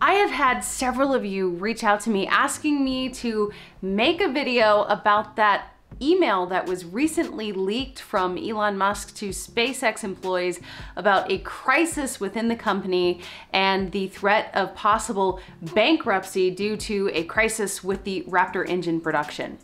I have had several of you reach out to me asking me to make a video about that email that was recently leaked from Elon Musk to SpaceX employees about a crisis within the company and the threat of possible bankruptcy due to a crisis with the Raptor engine production.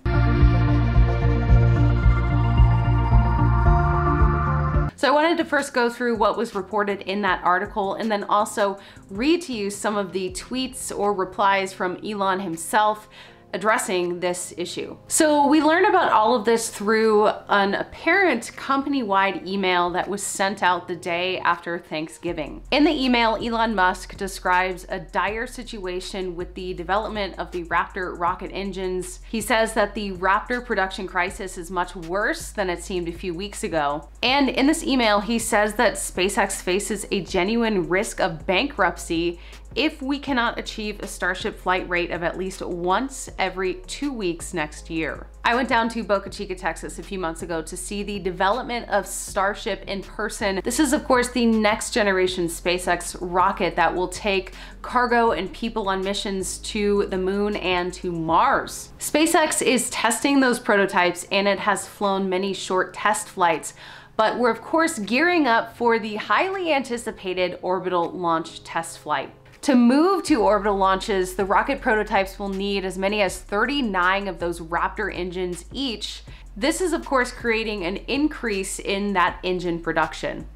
So I wanted to first go through what was reported in that article and then also read to you some of the tweets or replies from Elon himself addressing this issue. So we learned about all of this through an apparent company-wide email that was sent out the day after Thanksgiving. In the email, Elon Musk describes a dire situation with the development of the Raptor rocket engines. He says that the Raptor production crisis is much worse than it seemed a few weeks ago. And in this email, he says that SpaceX faces a genuine risk of bankruptcy if we cannot achieve a Starship flight rate of at least once every two weeks next year. I went down to Boca Chica, Texas a few months ago to see the development of Starship in person. This is of course the next generation SpaceX rocket that will take cargo and people on missions to the moon and to Mars. SpaceX is testing those prototypes and it has flown many short test flights but we're of course gearing up for the highly anticipated orbital launch test flight. To move to orbital launches, the rocket prototypes will need as many as 39 of those Raptor engines each. This is of course creating an increase in that engine production.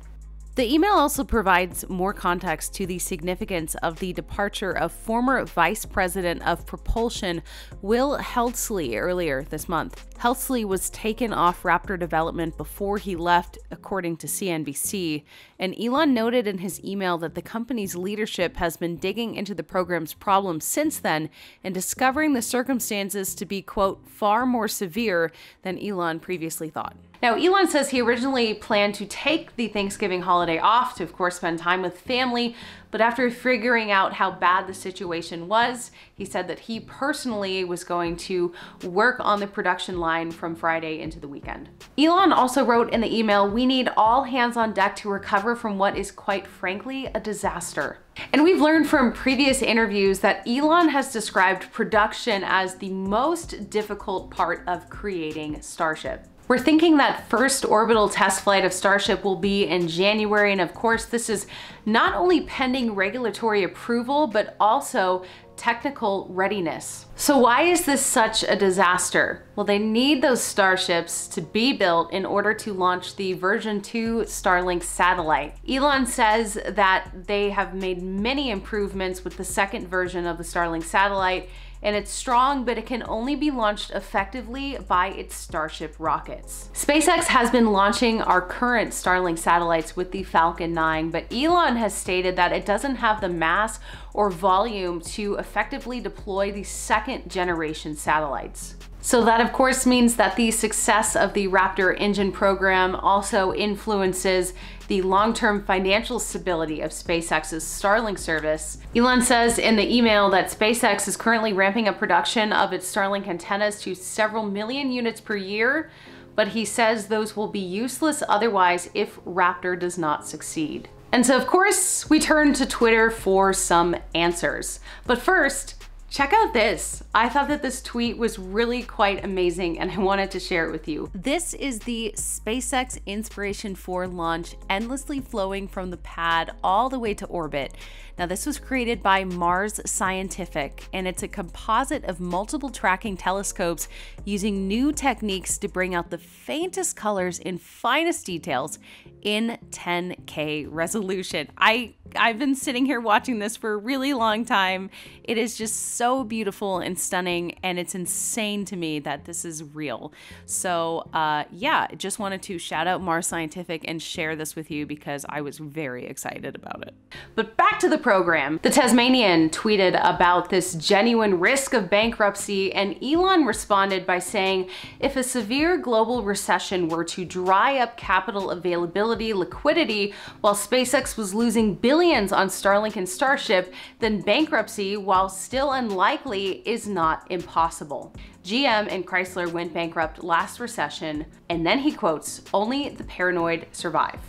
The email also provides more context to the significance of the departure of former Vice President of Propulsion Will Heltsley earlier this month. Heltsley was taken off Raptor development before he left, according to CNBC, and Elon noted in his email that the company's leadership has been digging into the program's problems since then and discovering the circumstances to be, quote, far more severe than Elon previously thought. Now, Elon says he originally planned to take the Thanksgiving holiday off to, of course, spend time with family, but after figuring out how bad the situation was, he said that he personally was going to work on the production line from Friday into the weekend. Elon also wrote in the email, we need all hands on deck to recover from what is quite frankly a disaster. And we've learned from previous interviews that Elon has described production as the most difficult part of creating Starship. We're thinking that first orbital test flight of Starship will be in January, and of course this is not only pending regulatory approval, but also technical readiness. So why is this such a disaster? Well, they need those Starships to be built in order to launch the version 2 Starlink satellite. Elon says that they have made many improvements with the second version of the Starlink satellite, and it's strong, but it can only be launched effectively by its Starship rockets. SpaceX has been launching our current Starlink satellites with the Falcon 9, but Elon has stated that it doesn't have the mass or volume to effectively deploy the second generation satellites. So that of course means that the success of the Raptor engine program also influences the long-term financial stability of SpaceX's Starlink service. Elon says in the email that SpaceX is currently ramping up production of its Starlink antennas to several million units per year, but he says those will be useless otherwise if Raptor does not succeed. And so of course we turn to Twitter for some answers. But first, Check out this. I thought that this tweet was really quite amazing and I wanted to share it with you. This is the SpaceX Inspiration 4 launch endlessly flowing from the pad all the way to orbit. Now, this was created by Mars Scientific, and it's a composite of multiple tracking telescopes using new techniques to bring out the faintest colors in finest details in 10K resolution. I I've been sitting here watching this for a really long time. It is just so beautiful and stunning, and it's insane to me that this is real. So, uh, yeah, just wanted to shout out Mars Scientific and share this with you because I was very excited about it. But back to the program. The Tesmanian tweeted about this genuine risk of bankruptcy, and Elon responded by saying, if a severe global recession were to dry up capital availability, liquidity, while SpaceX was losing billions on Starlink and Starship, then bankruptcy, while still unlikely, is not impossible. GM and Chrysler went bankrupt last recession, and then he quotes, only the paranoid survive.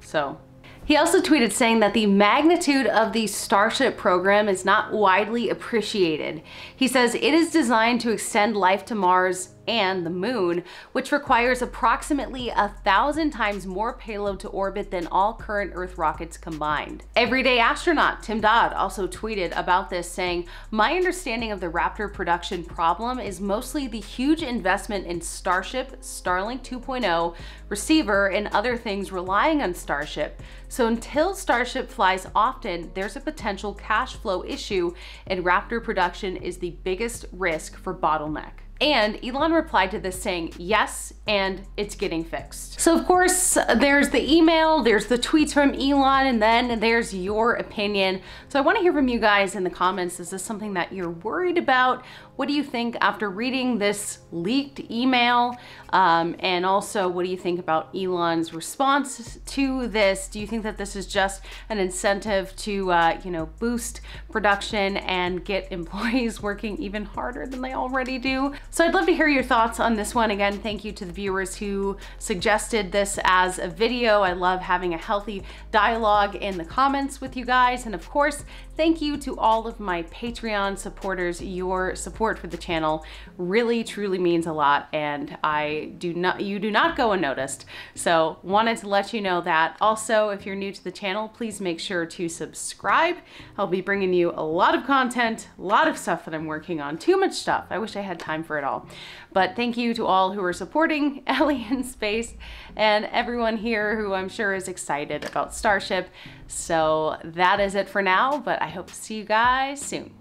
So He also tweeted saying that the magnitude of the Starship program is not widely appreciated. He says it is designed to extend life to Mars and the moon, which requires approximately a thousand times more payload to orbit than all current Earth rockets combined. Everyday astronaut Tim Dodd also tweeted about this saying, my understanding of the Raptor production problem is mostly the huge investment in Starship, Starlink 2.0, receiver, and other things relying on Starship. So until Starship flies often, there's a potential cash flow issue and Raptor production is the biggest risk for bottleneck. And Elon replied to this saying, yes, and it's getting fixed. So of course, there's the email, there's the tweets from Elon, and then there's your opinion. So I wanna hear from you guys in the comments. Is this something that you're worried about? What do you think after reading this leaked email? Um, and also, what do you think about Elon's response to this? Do you think that this is just an incentive to, uh, you know, boost production and get employees working even harder than they already do? So I'd love to hear your thoughts on this one. Again, thank you to the viewers who suggested this as a video. I love having a healthy dialogue in the comments with you guys. And of course, thank you to all of my Patreon supporters. Your support for the channel really truly means a lot and I do not you do not go unnoticed. So wanted to let you know that. Also, if you're new to the channel, please make sure to subscribe. I'll be bringing you a lot of content, a lot of stuff that I'm working on. Too much stuff. I wish I had time for it all. But thank you to all who are supporting Ellie in Space and everyone here who I'm sure is excited about Starship. So that is it for now, but I hope to see you guys soon.